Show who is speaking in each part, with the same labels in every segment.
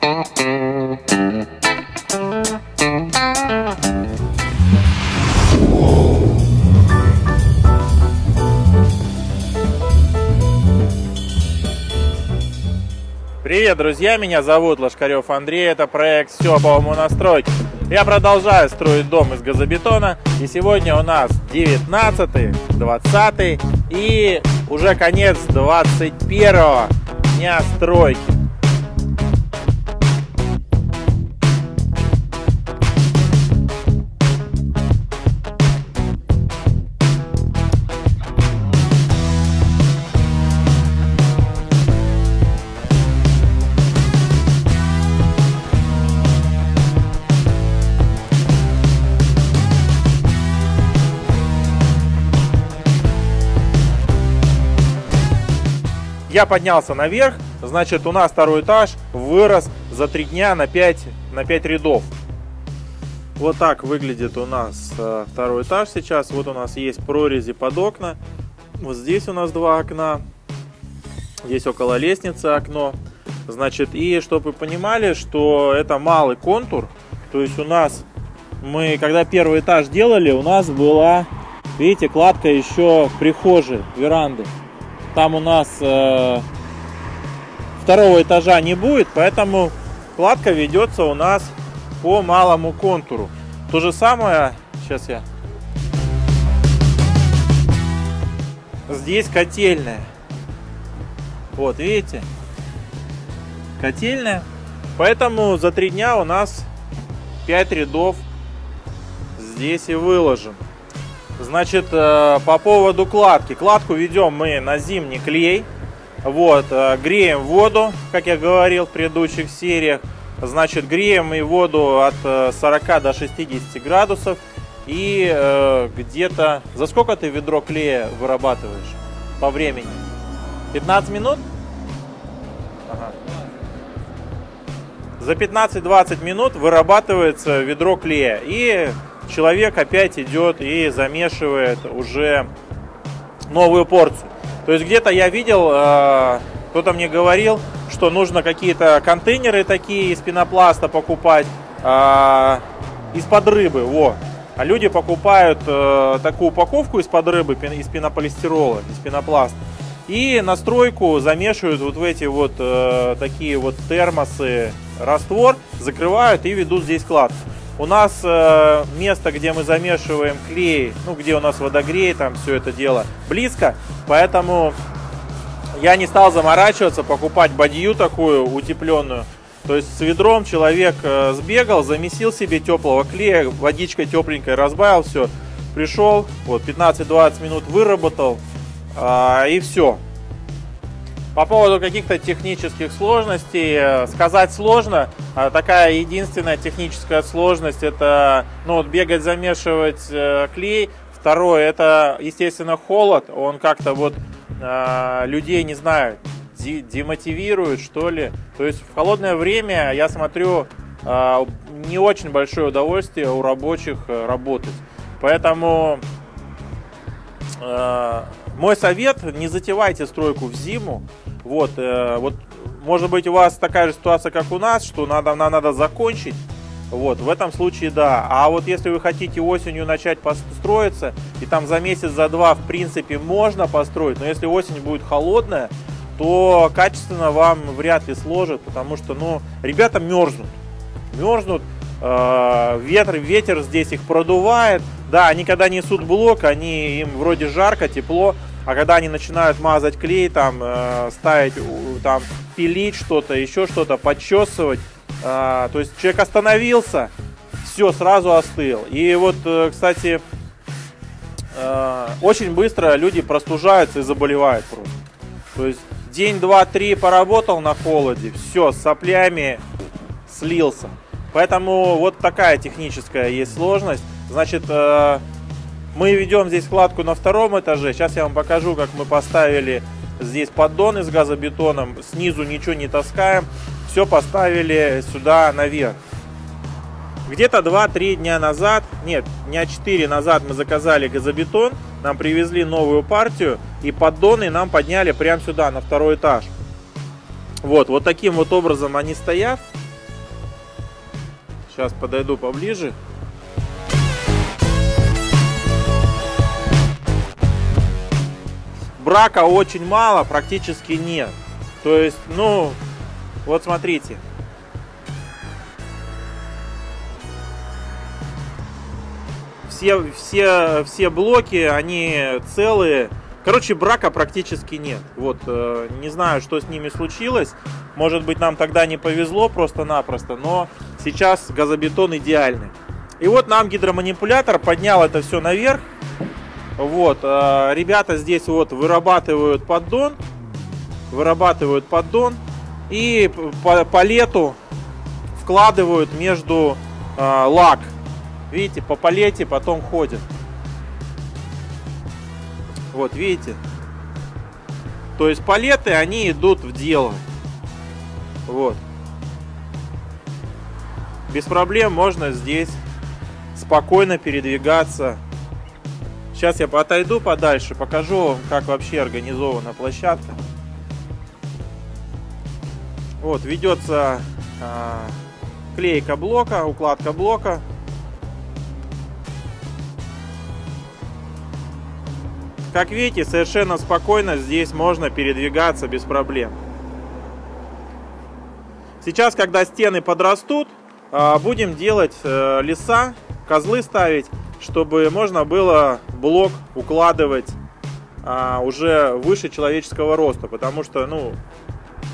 Speaker 1: Привет, друзья! Меня зовут Лошкарев Андрей. Это проект «Все по уму настройки». Я продолжаю строить дом из газобетона. И сегодня у нас 19 20 и уже конец 21 дня стройки. Я поднялся наверх, значит у нас второй этаж вырос за три дня на 5, на 5 рядов. Вот так выглядит у нас э, второй этаж сейчас. Вот у нас есть прорези под окна. Вот здесь у нас два окна. Здесь около лестницы окно. Значит, и чтобы вы понимали, что это малый контур. То есть у нас, мы когда первый этаж делали, у нас была, видите, кладка еще прихожей, веранды. Там у нас э, второго этажа не будет, поэтому кладка ведется у нас по малому контуру. То же самое, сейчас я... Здесь котельная. Вот, видите? Котельная. Поэтому за три дня у нас 5 рядов здесь и выложим. Значит, э, по поводу кладки. Кладку ведем мы на зимний клей. Вот, э, греем воду, как я говорил в предыдущих сериях. Значит, греем и воду от 40 э, до 60 градусов. И э, где-то... За сколько ты ведро клея вырабатываешь по времени? 15 минут? Ага. За 15-20 минут вырабатывается ведро клея. И человек опять идет и замешивает уже новую порцию. То есть где-то я видел, э, кто-то мне говорил, что нужно какие-то контейнеры такие из пенопласта покупать э, из-под рыбы, во. А люди покупают э, такую упаковку из-под рыбы, из пенополистирола, из пенопласта. И настройку замешивают вот в эти вот такие вот термосы раствор, закрывают и ведут здесь кладку. У нас э, место, где мы замешиваем клей, ну, где у нас водогрей, там все это дело близко, поэтому я не стал заморачиваться, покупать бадью такую утепленную. То есть с ведром человек э, сбегал, замесил себе теплого клея, водичкой тепленькой разбавил все, пришел, вот 15-20 минут выработал, э, и все. По поводу каких-то технических сложностей э, сказать сложно. А такая единственная техническая сложность это ну, вот бегать, замешивать э, клей. Второе это, естественно, холод. Он как-то вот э, людей, не знаю, демотивирует, что ли. То есть в холодное время я смотрю не очень большое удовольствие у рабочих работать. Поэтому мой совет, не затевайте стройку в зиму. Вот, э, вот, может быть, у вас такая же ситуация, как у нас, что надо, нам надо закончить. Вот, в этом случае да. А вот если вы хотите осенью начать построиться, и там за месяц, за два, в принципе, можно построить, но если осень будет холодная, то качественно вам вряд ли сложат, потому что, ну, ребята мерзнут. Мерзнут, э, ветер, ветер здесь их продувает. Да, они когда несут блок, они им вроде жарко, тепло, а когда они начинают мазать клей, там, э, ставить, там, пилить что-то, еще что-то, подчесывать, э, то есть человек остановился, все, сразу остыл. И вот, э, кстати, э, очень быстро люди простужаются и заболевают просто. То есть день, два, три поработал на холоде, все, с соплями слился. Поэтому вот такая техническая есть сложность. Значит, э, мы ведем здесь кладку на втором этаже. Сейчас я вам покажу, как мы поставили здесь поддоны с газобетоном. Снизу ничего не таскаем. Все поставили сюда наверх. Где-то 2-3 дня назад, нет, дня 4 назад мы заказали газобетон. Нам привезли новую партию. И поддоны нам подняли прямо сюда, на второй этаж. Вот, вот таким вот образом они стоят. Сейчас подойду поближе. Брака очень мало, практически нет. То есть, ну, вот смотрите. Все, все, все блоки, они целые. Короче, брака практически нет. Вот, э, не знаю, что с ними случилось. Может быть, нам тогда не повезло просто-напросто, но сейчас газобетон идеальный. И вот нам гидроманипулятор поднял это все наверх. Вот, э, ребята здесь вот вырабатывают поддон, вырабатывают поддон и по, по лету вкладывают между э, лак. Видите, по палете потом ходят. Вот, видите? То есть палеты, они идут в дело. Вот. Без проблем можно здесь спокойно передвигаться. Сейчас я отойду подальше, покажу как вообще организована площадка. Вот, ведется а, клейка блока, укладка блока. Как видите, совершенно спокойно здесь можно передвигаться без проблем. Сейчас, когда стены подрастут, а, будем делать э, леса, козлы ставить, чтобы можно было блок укладывать а, уже выше человеческого роста, потому что, ну,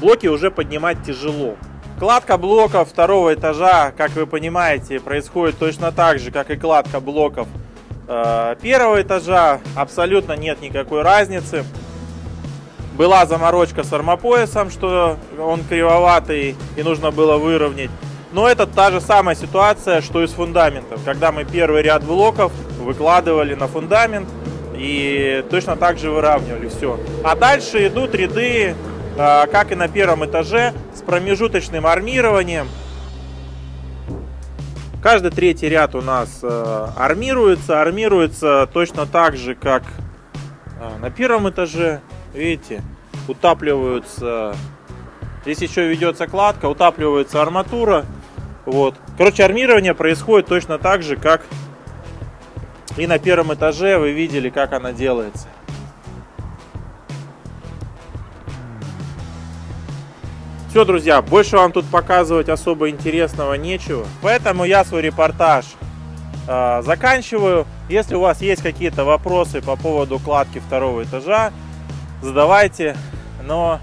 Speaker 1: блоки уже поднимать тяжело. Кладка блоков второго этажа, как вы понимаете, происходит точно так же, как и кладка блоков э, первого этажа. Абсолютно нет никакой разницы. Была заморочка с армопоясом, что он кривоватый и нужно было выровнять. Но это та же самая ситуация, что и с фундаментом. Когда мы первый ряд блоков выкладывали на фундамент и точно так же выравнивали все. А дальше идут ряды, а, как и на первом этаже, с промежуточным армированием. Каждый третий ряд у нас э, армируется. Армируется точно так же, как э, на первом этаже. Видите, утапливаются. Здесь еще ведется кладка, утапливается арматура. Вот. Короче, армирование происходит точно так же, как и на первом этаже. Вы видели, как она делается. Все, друзья, больше вам тут показывать особо интересного нечего. Поэтому я свой репортаж э, заканчиваю. Если у вас есть какие-то вопросы по поводу кладки второго этажа, задавайте. Но,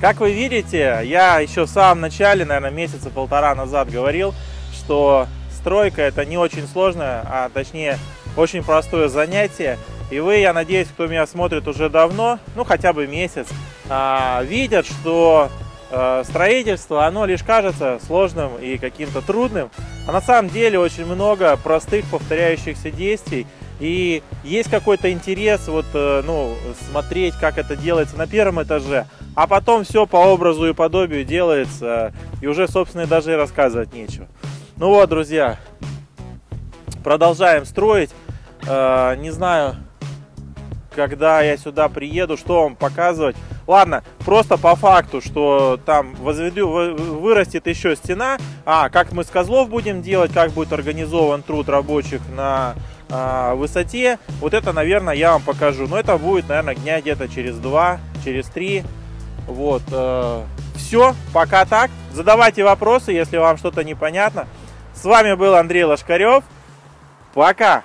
Speaker 1: как вы видите, я еще в самом начале, наверное, месяца полтора назад говорил, что стройка это не очень сложное, а точнее очень простое занятие. И вы, я надеюсь, кто меня смотрит уже давно, ну хотя бы месяц, а, видят, что а, строительство, оно лишь кажется сложным и каким-то трудным, а на самом деле очень много простых повторяющихся действий, и есть какой-то интерес вот, э, ну, смотреть, как это делается на первом этаже, а потом все по образу и подобию делается, и уже, собственно, даже и рассказывать нечего. Ну вот, друзья, продолжаем строить. Э, не знаю, когда я сюда приеду, что вам показывать. Ладно, просто по факту, что там возведу, вырастет еще стена. А, как мы с козлов будем делать, как будет организован труд рабочих на а, высоте. Вот это, наверное, я вам покажу. Но это будет, наверное, дня где-то через два, через три. Вот. Э, все, пока так. Задавайте вопросы, если вам что-то непонятно. С вами был Андрей Лошкарев. Пока!